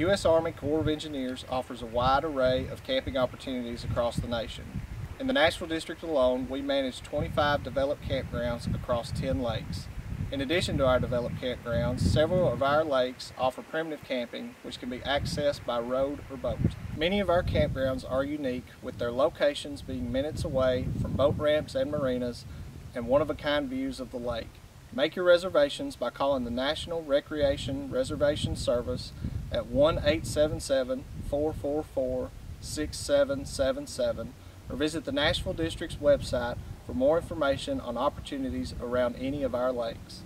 U.S. Army Corps of Engineers offers a wide array of camping opportunities across the nation. In the Nashville District alone, we manage 25 developed campgrounds across 10 lakes. In addition to our developed campgrounds, several of our lakes offer primitive camping, which can be accessed by road or boat. Many of our campgrounds are unique, with their locations being minutes away from boat ramps and marinas and one-of-a-kind views of the lake. Make your reservations by calling the National Recreation Reservation Service at 1-877-444-6777 or visit the Nashville District's website for more information on opportunities around any of our lakes.